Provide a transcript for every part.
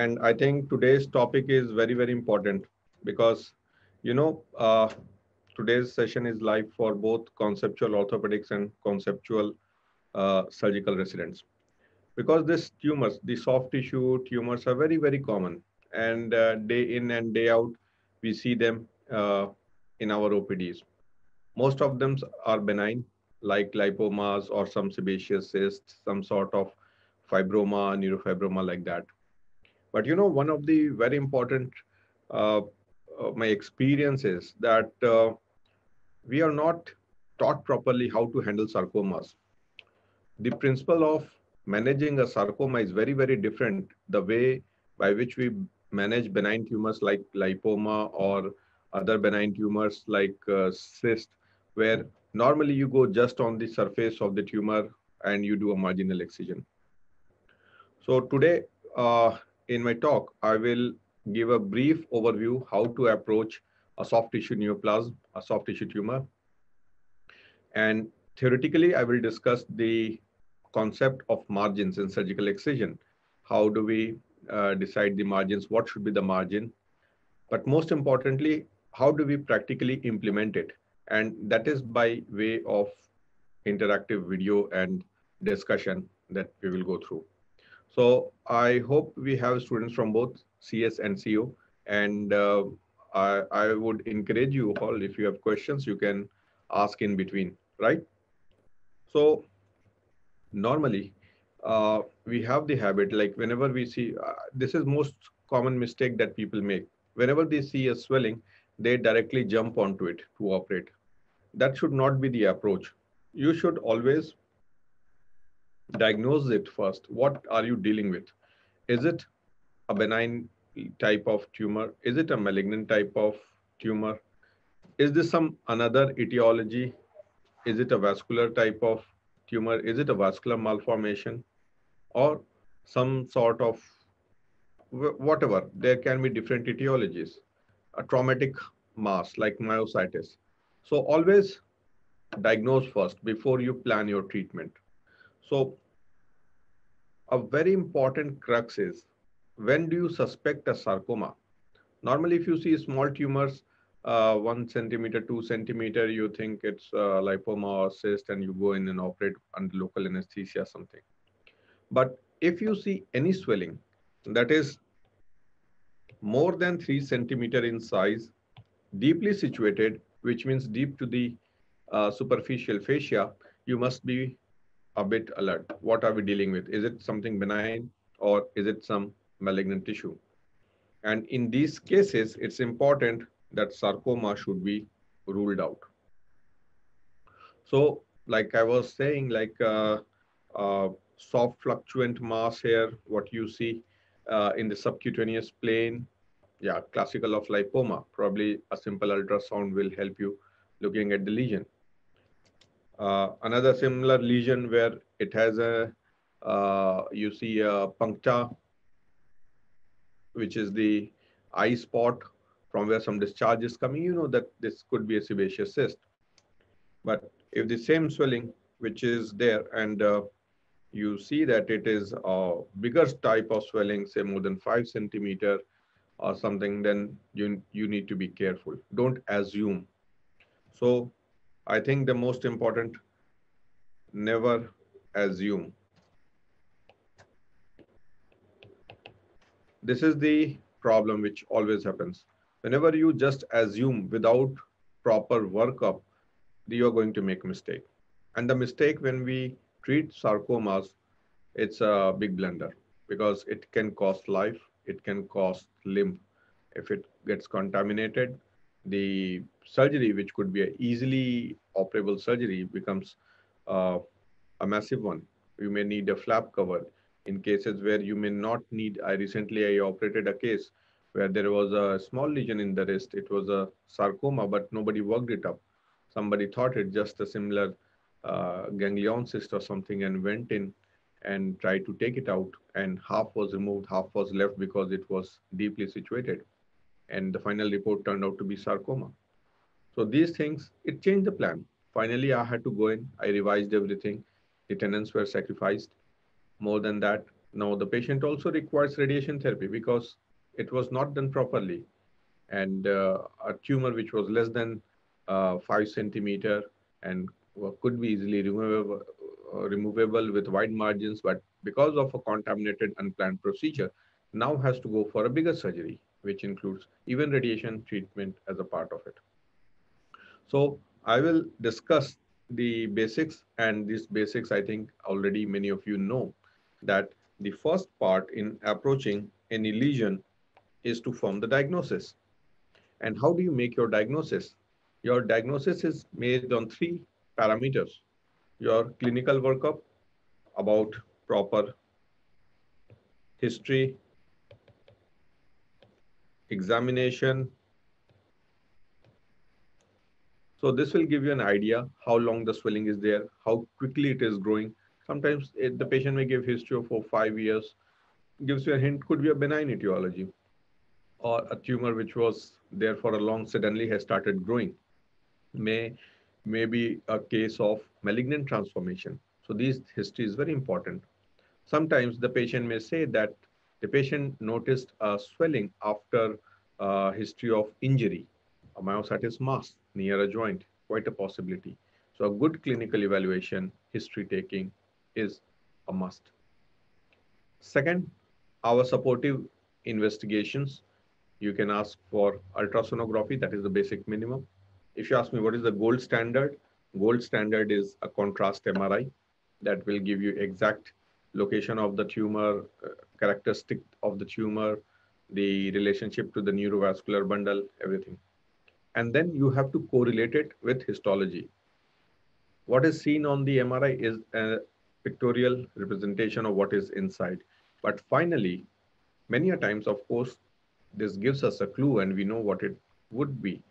And I think today's topic is very, very important because, you know, uh, today's session is live for both conceptual orthopedics and conceptual uh, surgical residents. Because these tumors, the soft tissue tumors are very, very common. And uh, day in and day out, we see them uh, in our OPDs. Most of them are benign, like lipomas or some sebaceous cysts, some sort of fibroma, neurofibroma like that. But you know, one of the very important uh, uh, my experience is that uh, we are not taught properly how to handle sarcomas. The principle of managing a sarcoma is very, very different. The way by which we manage benign tumors like lipoma or other benign tumors like uh, cyst, where normally you go just on the surface of the tumor and you do a marginal excision. So today, uh, in my talk, I will give a brief overview how to approach a soft tissue neoplasm, a soft tissue tumor. And theoretically, I will discuss the concept of margins in surgical excision. How do we uh, decide the margins? What should be the margin? But most importantly, how do we practically implement it? And that is by way of interactive video and discussion that we will go through. So I hope we have students from both CS and CO. And uh, I, I would encourage you all, if you have questions, you can ask in between, right? So normally uh, we have the habit, like whenever we see, uh, this is most common mistake that people make. Whenever they see a swelling, they directly jump onto it to operate. That should not be the approach. You should always diagnose it first. What are you dealing with? Is it a benign type of tumor? Is it a malignant type of tumor? Is this some another etiology? Is it a vascular type of tumor? Is it a vascular malformation or some sort of whatever? There can be different etiologies. A traumatic mass like myositis. So always diagnose first before you plan your treatment. So a very important crux is when do you suspect a sarcoma? Normally, if you see small tumors, uh, one centimeter, two centimeter, you think it's uh, lipoma or cyst and you go in and operate under local anesthesia or something. But if you see any swelling that is more than three centimeter in size, deeply situated, which means deep to the uh, superficial fascia, you must be a bit alert. What are we dealing with? Is it something benign or is it some malignant tissue? And in these cases, it's important that sarcoma should be ruled out. So like I was saying, like uh, uh, soft fluctuant mass here, what you see uh, in the subcutaneous plane, yeah, classical of lipoma, probably a simple ultrasound will help you looking at the lesion. Uh, another similar lesion where it has a, uh, you see a puncta, which is the eye spot from where some discharge is coming, you know that this could be a sebaceous cyst. But if the same swelling, which is there, and uh, you see that it is a bigger type of swelling, say more than five centimeter or something, then you, you need to be careful. Don't assume. So I think the most important, never assume. This is the problem which always happens. Whenever you just assume without proper workup, you are going to make a mistake. And the mistake when we treat sarcomas, it's a big blunder because it can cost life, it can cost limb. If it gets contaminated, the surgery, which could be an easily operable surgery, becomes uh, a massive one. You may need a flap cover in cases where you may not need. I recently I operated a case where there was a small lesion in the wrist. It was a sarcoma, but nobody worked it up. Somebody thought it just a similar uh, ganglion cyst or something and went in and tried to take it out and half was removed, half was left because it was deeply situated and the final report turned out to be sarcoma. So these things, it changed the plan. Finally, I had to go in. I revised everything. The tendons were sacrificed. More than that, Now the patient also requires radiation therapy because it was not done properly. And uh, a tumor which was less than uh, five centimeter and could be easily removable, uh, removable with wide margins, but because of a contaminated unplanned procedure, now has to go for a bigger surgery, which includes even radiation treatment as a part of it. So I will discuss the basics and these basics, I think already many of you know that the first part in approaching any lesion is to form the diagnosis. And how do you make your diagnosis? Your diagnosis is made on three parameters. Your clinical workup about proper history, examination. So this will give you an idea how long the swelling is there, how quickly it is growing. Sometimes it, the patient may give history of four, five years, gives you a hint, could be a benign etiology or a tumor which was there for a long suddenly has started growing. May, may be a case of malignant transformation. So this history is very important. Sometimes the patient may say that the patient noticed a swelling after a history of injury, a myositis mass near a joint, quite a possibility. So a good clinical evaluation, history taking is a must. Second, our supportive investigations. You can ask for ultrasonography, that is the basic minimum. If you ask me what is the gold standard, gold standard is a contrast MRI that will give you exact location of the tumor, uh, characteristic of the tumor, the relationship to the neurovascular bundle, everything. And then you have to correlate it with histology. What is seen on the MRI is a pictorial representation of what is inside. But finally, many a times, of course, this gives us a clue and we know what it would be.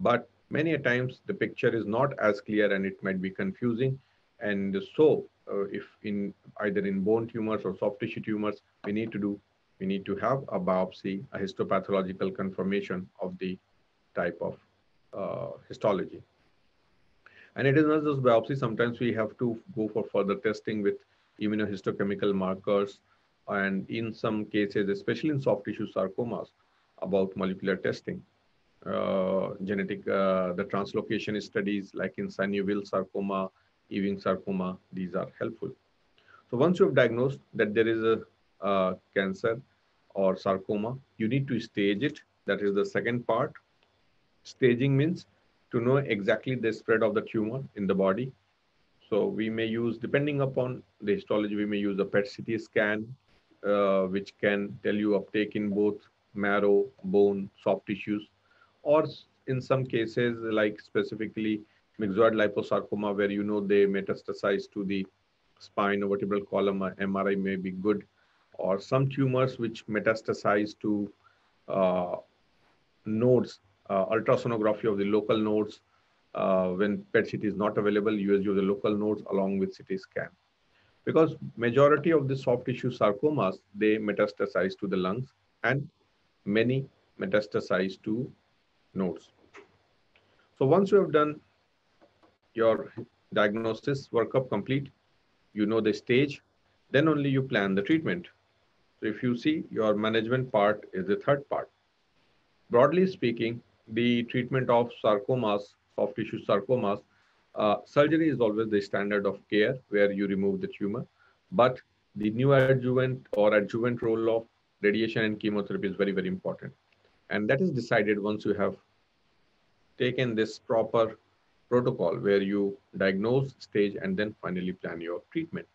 But many a times the picture is not as clear and it might be confusing. And so if in either in bone tumors or soft tissue tumors, we need to do, we need to have a biopsy, a histopathological confirmation of the type of uh, histology. And it is not just biopsy. Sometimes we have to go for further testing with immunohistochemical markers. And in some cases, especially in soft tissue sarcomas, about molecular testing. Uh, genetic, uh, the translocation studies like in synovial sarcoma, Ewing sarcoma, these are helpful. So once you have diagnosed that there is a cancer or sarcoma, you need to stage it. That is the second part. Staging means to know exactly the spread of the tumor in the body. So we may use, depending upon the histology, we may use a PET CT scan, uh, which can tell you uptake in both marrow, bone, soft tissues, or in some cases, like specifically myxoid liposarcoma, where you know they metastasize to the spine or vertebral column, MRI may be good, or some tumors which metastasize to uh, nodes, uh, ultrasonography of the local nodes. Uh, when PET CT is not available, you use the local nodes along with CT scan. Because majority of the soft tissue sarcomas, they metastasize to the lungs and many metastasize to nodes. So once you have done your diagnosis workup complete, you know the stage, then only you plan the treatment. So if you see your management part is the third part. Broadly speaking, the treatment of sarcomas, soft tissue sarcomas, uh, surgery is always the standard of care where you remove the tumor. But the neoadjuvant or adjuvant role of radiation and chemotherapy is very, very important. And that is decided once you have taken this proper protocol where you diagnose, stage, and then finally plan your treatment.